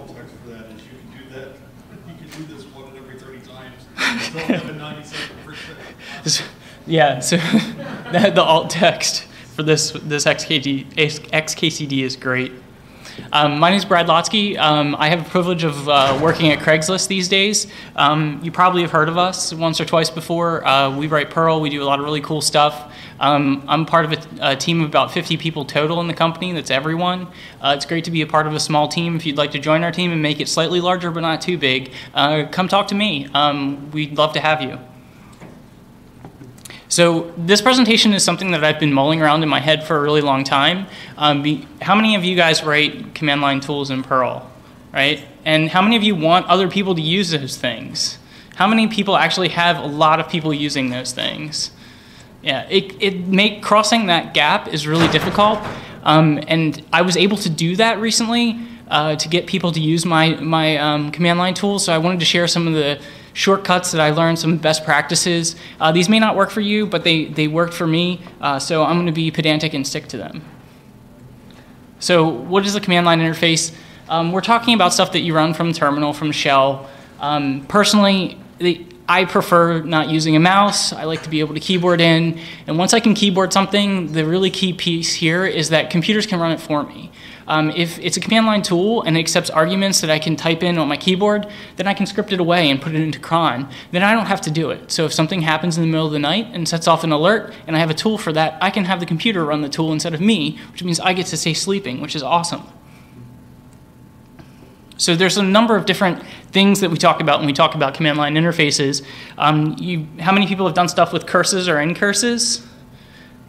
alt text for that is you can do that, you can do this one in every 30 times. Still have a 97%. Yeah, so the the alt text for this this XKD, XKCD is great. Um, my name is Brad Lhotsky. Um, I have the privilege of uh, working at Craigslist these days. Um, you probably have heard of us once or twice before. Uh, we write Perl. We do a lot of really cool stuff. Um, I'm part of a, a, team of about 50 people total in the company. That's everyone. Uh, it's great to be a part of a small team. If you'd like to join our team and make it slightly larger but not too big, uh, come talk to me. Um, we'd love to have you. So this presentation is something that I've been mulling around in my head for a really long time. Um, be, how many of you guys write command line tools in Perl, right? And how many of you want other people to use those things? How many people actually have a lot of people using those things? Yeah, it, it make crossing that gap is really difficult. Um, and I was able to do that recently uh, to get people to use my, my um, command line tools. So I wanted to share some of the shortcuts that I learned, some best practices. Uh, these may not work for you, but they, they worked for me, uh, so I'm going to be pedantic and stick to them. So what is the command line interface? Um, we're talking about stuff that you run from terminal, from shell. Um, personally, the, I prefer not using a mouse. I like to be able to keyboard in. And once I can keyboard something, the really key piece here is that computers can run it for me. Um, if it's a command line tool and it accepts arguments that I can type in on my keyboard, then I can script it away and put it into cron. Then I don't have to do it. So if something happens in the middle of the night and sets off an alert and I have a tool for that, I can have the computer run the tool instead of me, which means I get to stay sleeping, which is awesome. So there's a number of different things that we talk about when we talk about command line interfaces. Um, you, how many people have done stuff with curses or ncurses?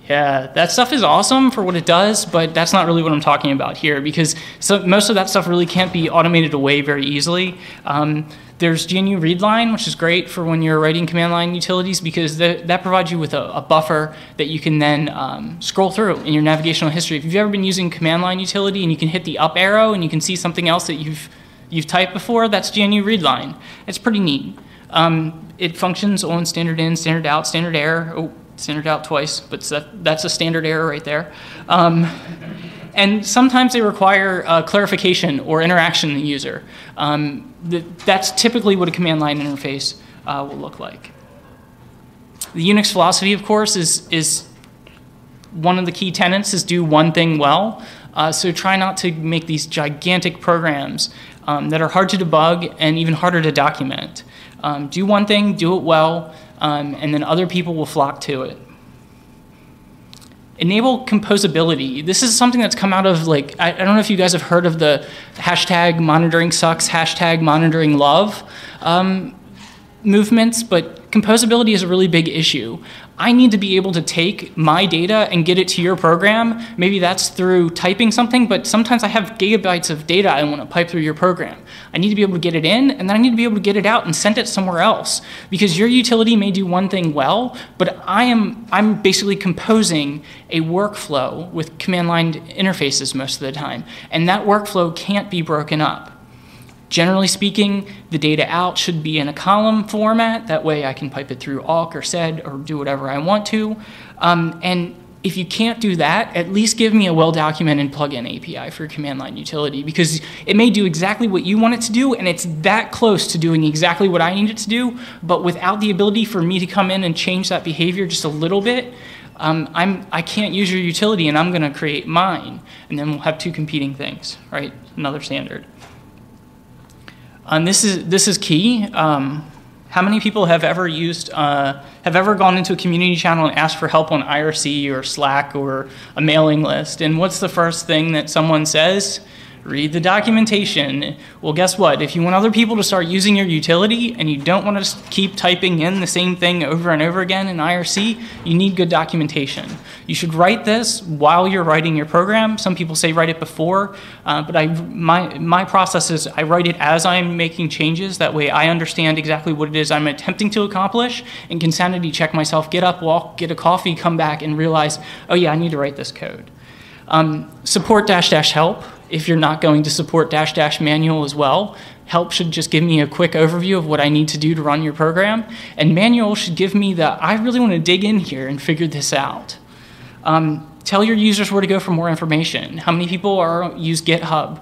Yeah, that stuff is awesome for what it does, but that's not really what I'm talking about here because so most of that stuff really can't be automated away very easily. Um, there's GNU readline, which is great for when you're writing command line utilities because that, that provides you with a, a, buffer that you can then um, scroll through in your navigational history. If you've ever been using command line utility and you can hit the up arrow and you can see something else that you've, you've typed before, that's GNU readline. It's pretty neat. Um, it functions on standard in, standard out, standard error. Oh, standard out twice, but that's a standard error right there. Um, and sometimes they require uh, clarification or interaction in the user. Um, that's typically what a command line interface uh, will look like. The Unix philosophy, of course, is, is one of the key tenets is do one thing well. Uh, so try not to make these gigantic programs um, that are hard to debug and even harder to document. Um, do one thing, do it well, um, and then other people will flock to it. Enable composability. This is something that's come out of like, I, I don't know if you guys have heard of the hashtag monitoring sucks, hashtag monitoring love um, movements, but composability is a really big issue. I need to be able to take my data and get it to your program. Maybe that's through typing something, but sometimes I have gigabytes of data I want to pipe through your program. I need to be able to get it in, and then I need to be able to get it out and send it somewhere else. Because your utility may do one thing well, but I am I'm basically composing a workflow with command line interfaces most of the time. And that workflow can't be broken up. Generally speaking, the data out should be in a column format. That way I can pipe it through awk or sed or do whatever I want to. Um, and if you can't do that, at least give me a well-documented plugin API for command line utility because it may do exactly what you want it to do and it's that close to doing exactly what I need it to do, but without the ability for me to come in and change that behavior just a little bit, um, I'm, I can't use your utility and I'm gonna create mine. And then we'll have two competing things, right? Another standard. And this is, this is key. Um, how many people have ever used, uh, have ever gone into a community channel and asked for help on IRC or Slack or a mailing list? And what's the first thing that someone says? Read the documentation. Well, guess what? If you want other people to start using your utility and you don't want to keep typing in the same thing over and over again in IRC, you need good documentation. You should write this while you're writing your program. Some people say write it before, uh, but I, my, my process is I write it as I'm making changes. That way I understand exactly what it is I'm attempting to accomplish and can sanity check myself, get up, walk, get a coffee, come back, and realize, oh yeah, I need to write this code. Um, support dash dash help if you're not going to support dash dash manual as well. Help should just give me a quick overview of what I need to do to run your program. And manual should give me the, I really want to dig in here and figure this out. Um, tell your users where to go for more information. How many people are use GitHub?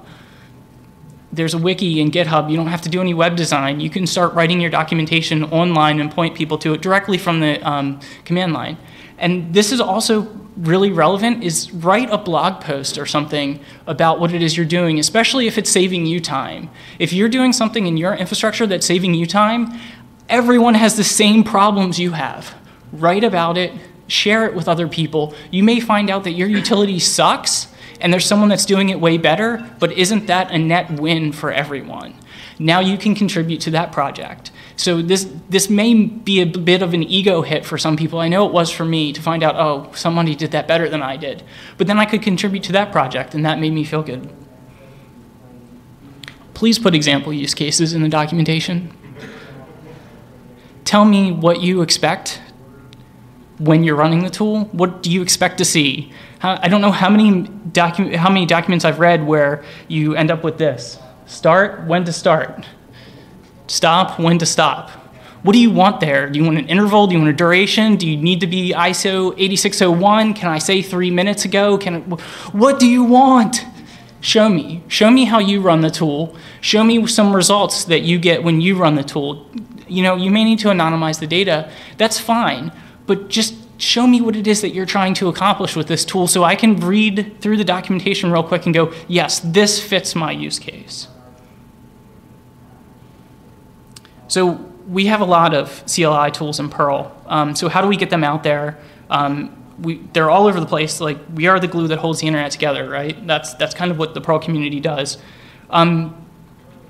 there's a wiki in GitHub. You don't have to do any web design. You can start writing your documentation online and point people to it directly from the um, command line. And this is also really relevant is write a blog post or something about what it is you're doing, especially if it's saving you time. If you're doing something in your infrastructure that's saving you time, everyone has the same problems you have. Write about it, share it with other people. You may find out that your utility sucks and there's someone that's doing it way better, but isn't that a net win for everyone? Now you can contribute to that project. So this this may be a bit of an ego hit for some people. I know it was for me to find out, oh, somebody did that better than I did. But then I could contribute to that project, and that made me feel good. Please put example use cases in the documentation. Tell me what you expect when you're running the tool. What do you expect to see? I don't know how many, docu- how many documents I've read where you end up with this start, when to start, stop, when to stop. What do you want there? Do you want an interval? Do you want a duration? Do you need to be ISO 8601? Can I say three minutes ago? Can I, what do you want? Show me. Show me how you run the tool. Show me some results that you get when you run the tool. You know, you may need to anonymize the data. That's fine. But just show me what it is that you're trying to accomplish with this tool so I can read through the documentation real quick and go, yes, this fits my use case. So we have a lot of CLI tools in Perl. Um, so how do we get them out there? Um, we, they're all over the place. Like we are the glue that holds the internet together, right? That's that's kind of what the Perl community does. Um,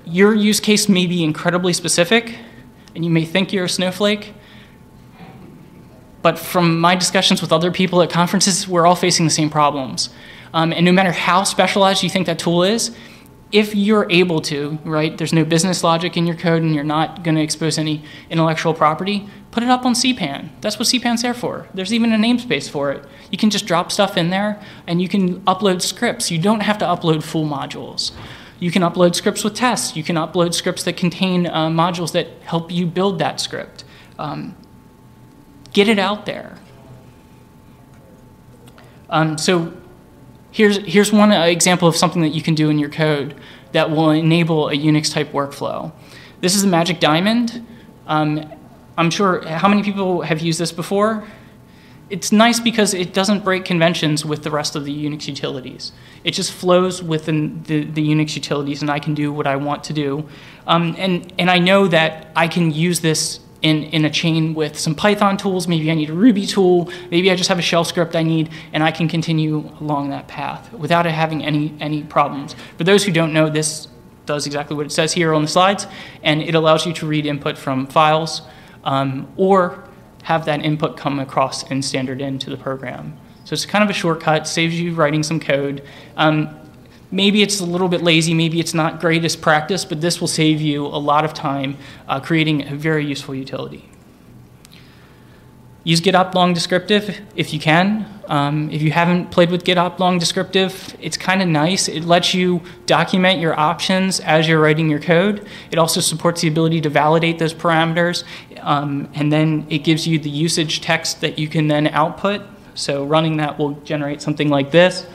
your use case may be incredibly specific, and you may think you're a snowflake, but from my discussions with other people at conferences, we're all facing the same problems. Um, and no matter how specialized you think that tool is, if you're able to, right, there's no business logic in your code and you're not going to expose any intellectual property, put it up on CPAN. That's what CPAN's there for. There's even a namespace for it. You can just drop stuff in there and you can upload scripts. You don't have to upload full modules. You can upload scripts with tests. You can upload scripts that contain uh, modules that help you build that script. Um, Get it out there. Um, so here's, here's one example of something that you can do in your code that will enable a Unix type workflow. This is a magic diamond. Um, I'm sure, how many people have used this before? It's nice because it doesn't break conventions with the rest of the Unix utilities. It just flows within the, the Unix utilities and I can do what I want to do. Um, and, and I know that I can use this in, in a chain with some Python tools. Maybe I need a Ruby tool. Maybe I just have a shell script I need, and I can continue along that path without it having any, any problems. For those who don't know, this does exactly what it says here on the slides, and it allows you to read input from files um, or have that input come across in standard in to the program. So it's kind of a shortcut, saves you writing some code. Um, Maybe it's a little bit lazy, maybe it's not greatest practice, but this will save you a lot of time uh, creating a very useful utility. Use Getopt long descriptive if you can. Um, if you haven't played with Getopt long descriptive, it's kind of nice. It lets you document your options as you're writing your code. It also supports the ability to validate those parameters, um, and then it gives you the usage text that you can then output. So running that will generate something like this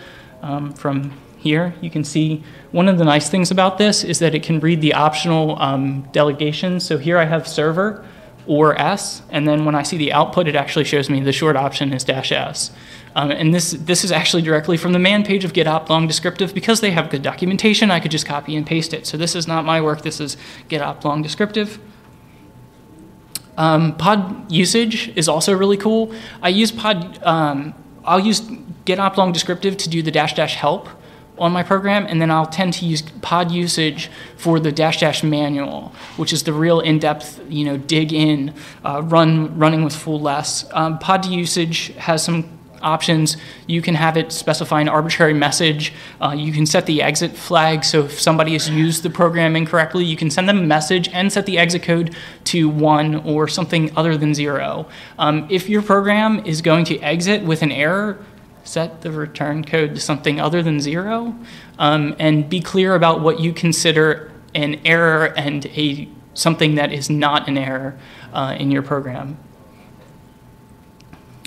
um, from here, you can see one of the nice things about this is that it can read the optional um, delegations. So here I have server or S, and then when I see the output, it actually shows me the short option is dash S. Um, and this, this is actually directly from the man page of Getopt long descriptive. Because they have good documentation, I could just copy and paste it. So this is not my work, this is Getopt long descriptive. Um, pod usage is also really cool. I use pod, um, I'll use Getopt long descriptive to do the dash dash help on my program, and then I'll tend to use pod usage for the dash dash manual, which is the real in-depth, you know, dig in, uh, run running with full less. Um, pod usage has some options. You can have it specify an arbitrary message. Uh, you can set the exit flag, so if somebody has used the program incorrectly, you can send them a message and set the exit code to one or something other than zero. Um, if your program is going to exit with an error, set the return code to something other than zero, um, and be clear about what you consider an error and a something that is not an error uh, in your program.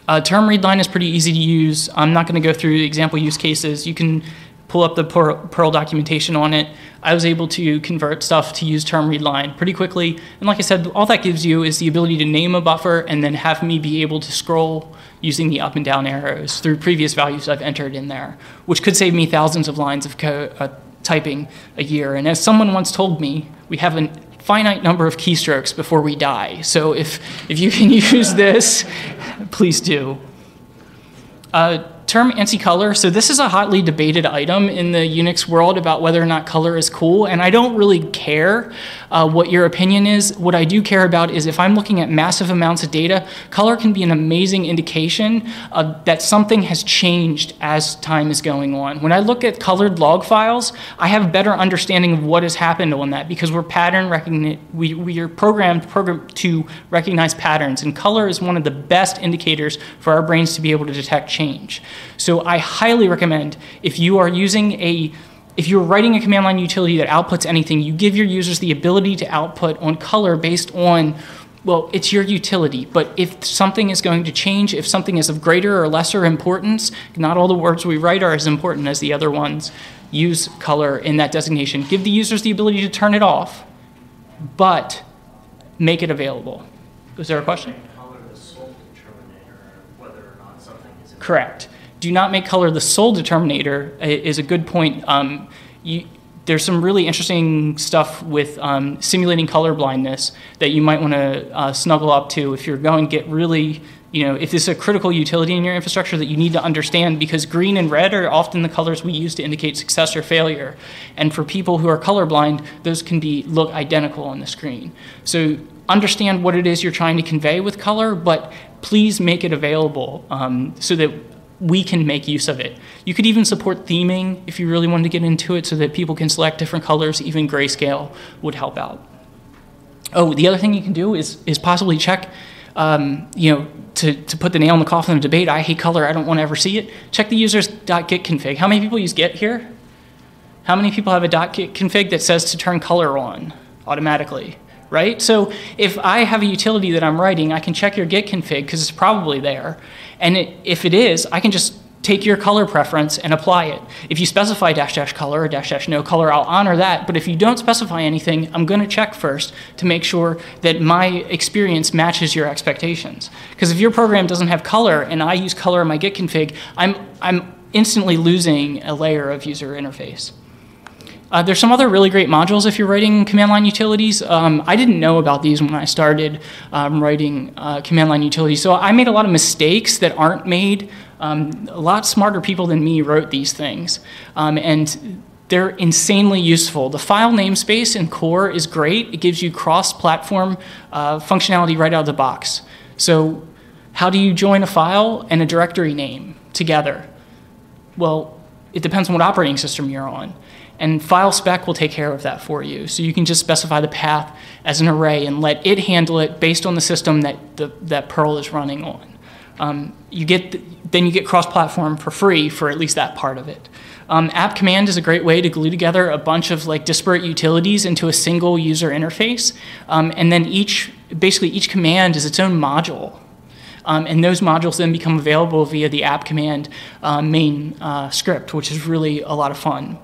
Uh, term read line is pretty easy to use. I'm not going to go through example use cases. You can pull up the Perl documentation on it. I was able to convert stuff to use term read line pretty quickly. And like I said, all that gives you is the ability to name a buffer and then have me be able to scroll using the up and down arrows through previous values I've entered in there, which could save me thousands of lines of uh, typing a year. And as someone once told me, we have a finite number of keystrokes before we die. So if, if you can use this, please do. Uh, term ANSI color. So this is a hotly debated item in the Unix world about whether or not color is cool, and I don't really care uh, what your opinion is. What I do care about is if I'm looking at massive amounts of data, color can be an amazing indication that something has changed as time is going on. When I look at colored log files, I have a better understanding of what has happened on that because we're pattern recogni- we, we are programmed program to recognize patterns, and color is one of the best indicators for our brains to be able to detect change. So I highly recommend if you are using a if you're writing a command line utility that outputs anything, you give your users the ability to output on color based on well, it's your utility, but if something is going to change, if something is of greater or lesser importance, not all the words we write are as important as the other ones. Use color in that designation. Give the users the ability to turn it off, but make it available. Was there a question? Correct do not make color the sole determinator is a good point. Um, you, there's some really interesting stuff with um, simulating color blindness that you might want to uh, snuggle up to if you're going to get really, you know, if this is a critical utility in your infrastructure that you need to understand because green and red are often the colors we use to indicate success or failure. And for people who are colorblind, those can be look identical on the screen. So understand what it is you're trying to convey with color, but please make it available um, so that we can make use of it. You could even support theming if you really wanted to get into it so that people can select different colors, even grayscale would help out. Oh, the other thing you can do is, is possibly check, um, you know, to, to put the nail in the coffin of debate, I hate color, I don't want to ever see it. Check the users.git config. How many people use git here? How many people have a .git config that says to turn color on automatically? right? So if I have a utility that I'm writing, I can check your git config because it's probably there. And it, if it is, I can just take your color preference and apply it. If you specify dash dash color or dash dash no color, I'll honor that. But if you don't specify anything, I'm going to check first to make sure that my experience matches your expectations. Because if your program doesn't have color and I use color in my git config, I'm, I'm instantly losing a layer of user interface. Uh, there's some other really great modules if you're writing command line utilities. Um, I didn't know about these when I started um, writing uh, command line utilities, so I made a lot of mistakes that aren't made. Um, a lot smarter people than me wrote these things, um, and they're insanely useful. The file namespace in core is great. It gives you cross-platform uh, functionality right out of the box. So how do you join a file and a directory name together? Well, it depends on what operating system you're on. And file spec will take care of that for you. So you can just specify the path as an array and let it handle it based on the system that, the, that Perl is running on. Um, you get the, then you get cross-platform for free for at least that part of it. Um, app command is a great way to glue together a bunch of like disparate utilities into a single user interface, um, and then each basically each command is its own module. Um, and those modules then become available via the app command uh, main uh, script, which is really a lot of fun.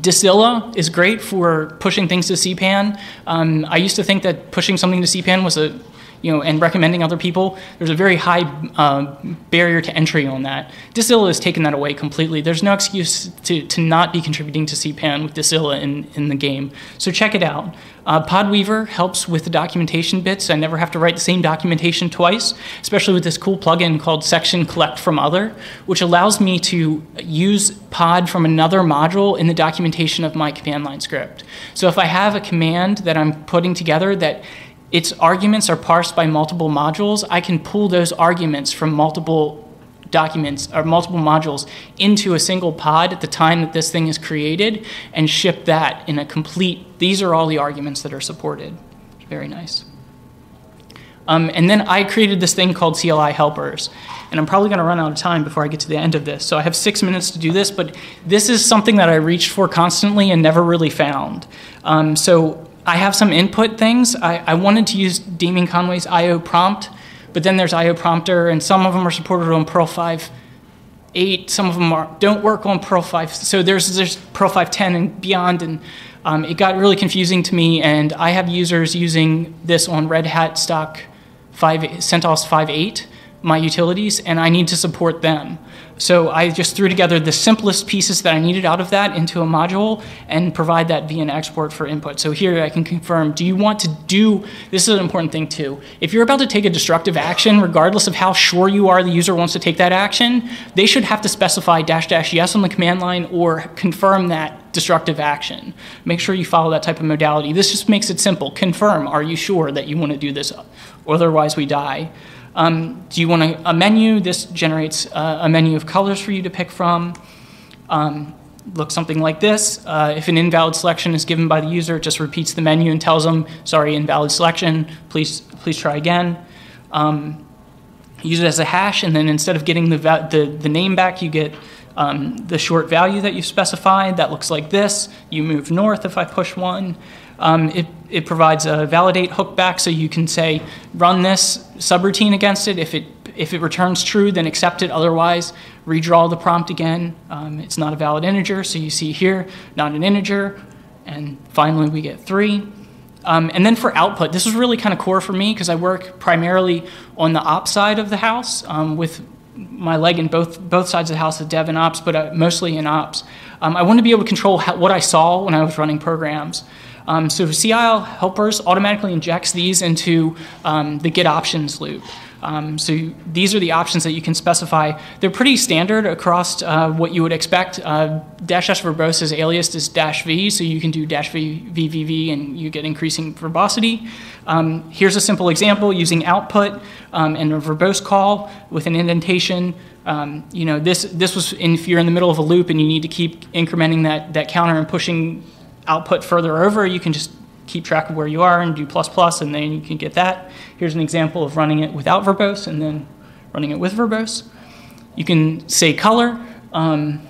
Dist::Zilla is great for pushing things to CPAN. Um, I used to think that pushing something to CPAN was a you know, and recommending other people, there's a very high uh, barrier to entry on that. Dist::Zilla has taken that away completely. There's no excuse to, to not be contributing to CPAN with Dist::Zilla in, in the game. So check it out. Uh, Podweaver helps with the documentation bits. I never have to write the same documentation twice, especially with this cool plugin called Section Collect from Other, which allows me to use pod from another module in the documentation of my command line script. So if I have a command that I'm putting together that its arguments are parsed by multiple modules, I can pull those arguments from multiple documents or multiple modules into a single pod at the time that this thing is created and ship that in a complete, these are all the arguments that are supported. Very nice. Um, and then I created this thing called CLI helpers. And I'm probably going to run out of time before I get to the end of this. So I have six minutes to do this, but this is something that I reached for constantly and never really found. Um, so I have some input things. I, I wanted to use Damian Conway's IO prompt, but then there's IO prompter, and some of them are supported on Perl 5. 8. Some of them are, don't work on Perl 5. So there's, there's Perl 5.10 and beyond. And um, it got really confusing to me. And I have users using this on Red Hat stock 5, CentOS 5.8, my utilities, and I need to support them. So I just threw together the simplest pieces that I needed out of that into a module and provide that via an export for input. So here I can confirm, do you want to do, this is an important thing too. If you're about to take a destructive action, regardless of how sure you are the user wants to take that action, they should have to specify dash dash yes on the command line or confirm that destructive action. Make sure you follow that type of modality. This just makes it simple. Confirm, are you sure that you want to do this? Otherwise we die. Um, do you want a, a, menu? This generates uh, a menu of colors for you to pick from. Um, looks something like this. Uh, if an invalid selection is given by the user, it just repeats the menu and tells them, sorry, invalid selection, please, please try again. Um, use it as a hash, and then instead of getting the, the, the name back, you get um, the short value that you specified. That looks like this. You move north if I push one. Um, it, it provides a validate hook back so you can say run this subroutine against it. If it, if it returns true, then accept it. Otherwise, redraw the prompt again. Um, it's not a valid integer, so you see here, not an integer. And finally, we get three. Um, and then for output, this was really kind of core for me because I work primarily on the ops side of the house um, with my leg in both, both sides of the house, the dev and ops, but uh, mostly in ops. Um, I wanted to be able to control how, what I saw when I was running programs. Um, so CLI helpers automatically injects these into um, the get options loop. Um, so these are the options that you can specify. They're pretty standard across uh, what you would expect. Uh, dash dash verbose is aliased as dash v, so you can do dash v, v, v, v, and you get increasing verbosity. Um, here's a simple example using output um, and a verbose call with an indentation. Um, you know, this, this was in, if you're in the middle of a loop and you need to keep incrementing that, that counter and pushing output further over, you can just keep track of where you are and do plus plus, and then you can get that. Here's an example of running it without verbose and then running it with verbose. You can say color, um,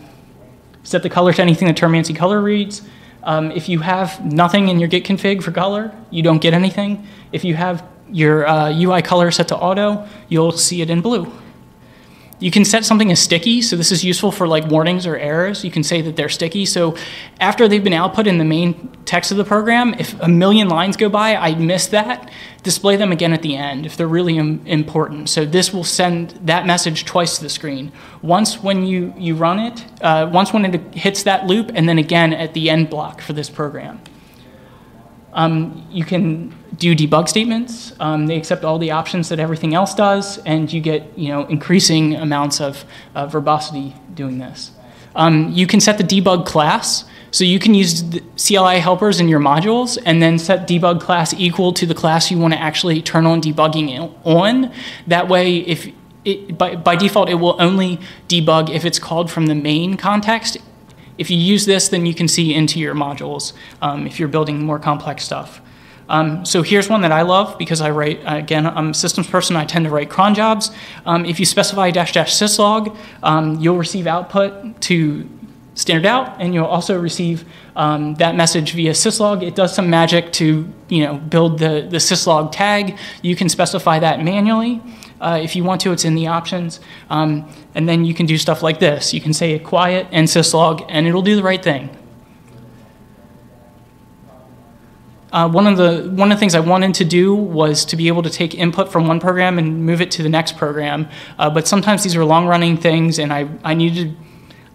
set the color to anything that term color reads. Um, if you have nothing in your git config for color, you don't get anything. If you have your uh, UI color set to auto, you'll see it in blue. You can set something as sticky, so this is useful for like warnings or errors. You can say that they're sticky. So after they've been output in the main text of the program, if a million lines go by, I miss that, display them again at the end if they're really important. So this will send that message twice to the screen. Once when you, you run it, uh, once when it hits that loop, and then again at the end block for this program. Um, you can do debug statements. Um, they accept all the options that everything else does, and you get you know increasing amounts of uh, verbosity doing this. Um, you can set the debug class. So you can use CLI helpers in your modules and then set debug class equal to the class you want to actually turn on debugging on. That way, if it, by, by default, it will only debug if it's called from the main context. If you use this, then you can see into your modules um, if you're building more complex stuff. Um, so here's one that I love because I write, again, I'm a systems person, I tend to write cron jobs. Um, if you specify dash dash syslog, um, you'll receive output to standard out, and you'll also receive um, that message via syslog. It does some magic to you know build the, the syslog tag. You can specify that manually. Uh, if you want to, it's in the options. Um, and then you can do stuff like this. You can say quiet and syslog, and it'll do the right thing. Uh, one of the one of the things I wanted to do was to be able to take input from one program and move it to the next program. Uh, but sometimes these are long running things, and I, I needed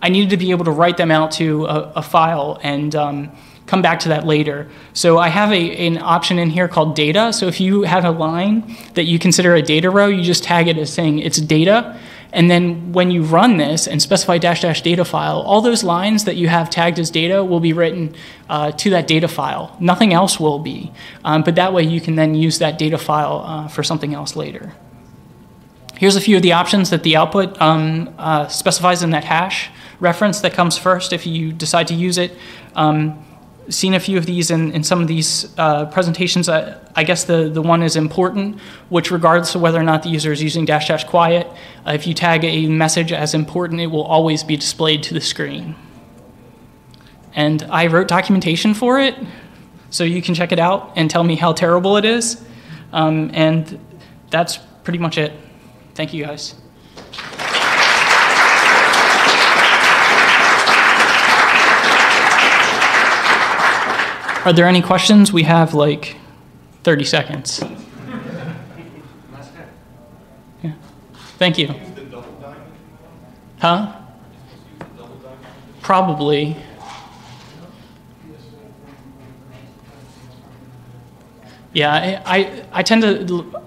I needed to be able to write them out to a, a file and um, come back to that later. So I have a, an option in here called data. So if you have a line that you consider a data row, you just tag it as saying it's data. And then when you run this and specify dash dash data file, all those lines that you have tagged as data will be written uh, to that data file. Nothing else will be. Um, but that way you can then use that data file uh, for something else later. Here's a few of the options that the output um, uh, specifies in that hash reference that comes first if you decide to use it. Um, seen a few of these in, in some of these uh, presentations. I, I, guess the, the one is important, which regardless of whether or not the user is using dash dash quiet, uh, if you tag a message as important, it will always be displayed to the screen. And I wrote documentation for it, so you can check it out and tell me how terrible it is. Um, and that's pretty much it. Thank you guys. Are there any questions? We have like 30 seconds. Yeah. Thank you. Use the double diamond, Huh? use the double diamond. Probably. Yeah, I, I, I tend to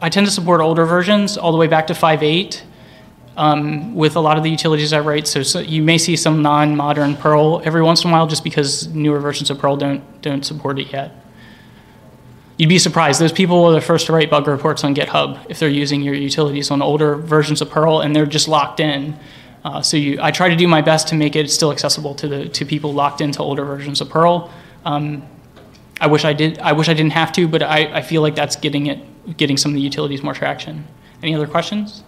I tend to support older versions all the way back to 5.8 um, with a lot of the utilities I write. So, so you may see some non-modern Perl every once in a while just because newer versions of Perl don't don't support it yet. You'd be surprised. Those people are the first to write bug reports on GitHub if they're using your utilities on older versions of Perl and they're just locked in. Uh, so you, I try to do my best to make it still accessible to the to people locked into older versions of Perl. Um, I wish I did. I wish I didn't have to, but I, I feel like that's getting it, getting some of the utilities more traction. Any other questions?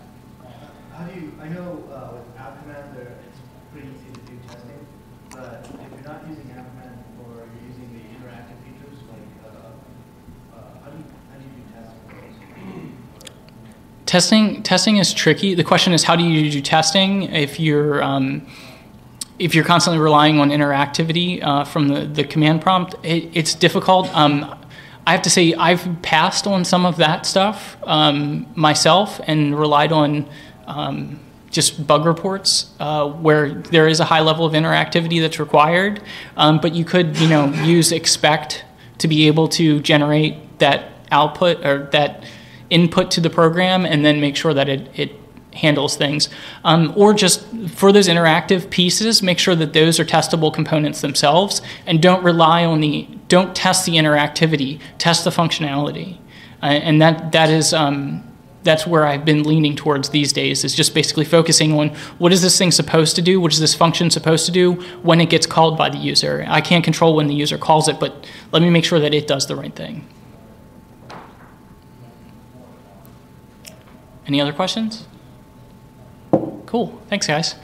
How do you, I know uh, with app command, there, it's pretty easy to do testing, but if you're not using app command or you're using the interactive features, like, uh, uh, how do you, how do you do testing for those? Testing testing is tricky. The question is, how do you do testing if you're um, if you're constantly relying on interactivity uh, from the, the command prompt? It, it's difficult. Um, I have to say, I've passed on some of that stuff um, myself and relied on um, just bug reports uh, where there is a high level of interactivity that's required. Um, but you could, you know, use expect to be able to generate that output or that input to the program and then make sure that it, it handles things. Um, or just for those interactive pieces, make sure that those are testable components themselves and don't rely on the, don't test the interactivity, test the functionality. Uh, and that, that is, um, that's where I've been leaning towards these days is just basically focusing on what is this thing supposed to do? What is this function supposed to do when it gets called by the user? I can't control when the user calls it, but let me make sure that it does the right thing. Any other questions? Cool. Thanks, guys.